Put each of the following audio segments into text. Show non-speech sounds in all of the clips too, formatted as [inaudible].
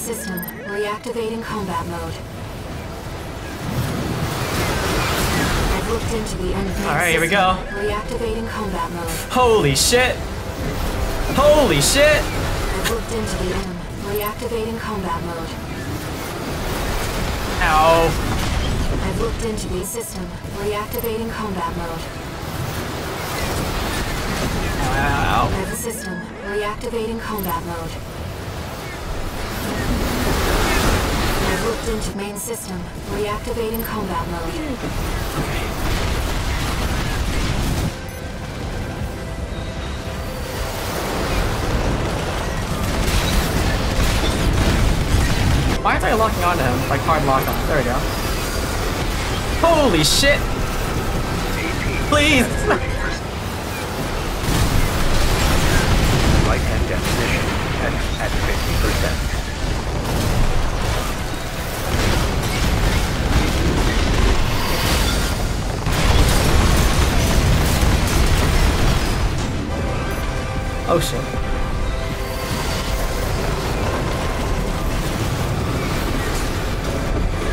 system, reactivating combat mode. I've looked into the enemy Alright, here we go. Reactivating combat mode. Holy shit! Holy shit! I've looked into the enemy. Reactivating combat mode. Ow. I've looked into the system, reactivating combat mode. Ow. I have system, reactivating combat mode. System, reactivating combat mode. Why aren't I locking onto him? Like hard lock on. There we go. Holy shit! Please! [laughs] Shit.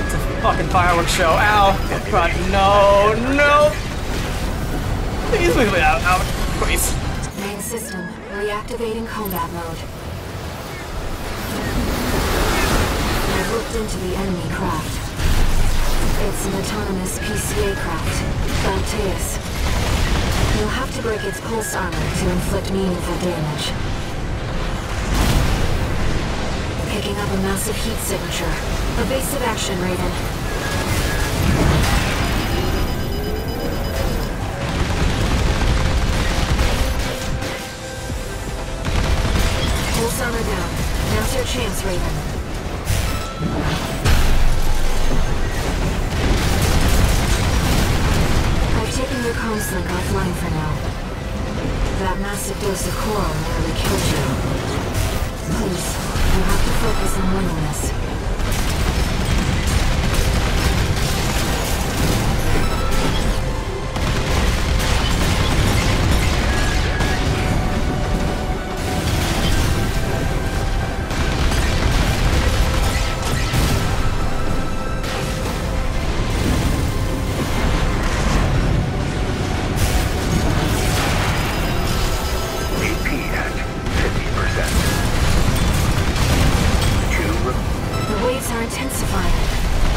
It's a fucking fireworks show. Ow! God, no, no! Please move me out, out, please. Main system, reactivating combat mode. I've looked into the enemy craft. It's an autonomous PCA craft, Balteus. You'll have to break its pulse armor to inflict meaningful damage. Picking up a massive heat signature. Evasive action, Raven. Pulse armor down. Now's your chance, Raven. That massive dose of coral nearly killed you. Please, you have to focus on winning this.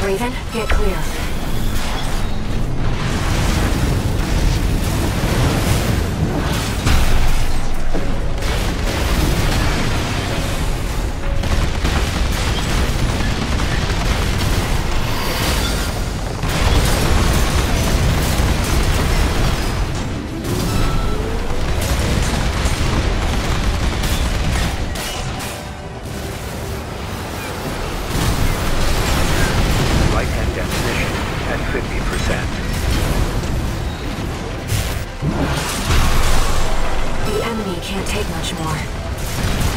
Raven, get clear. Take much more.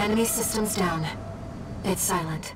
Enemy systems down. It's silent.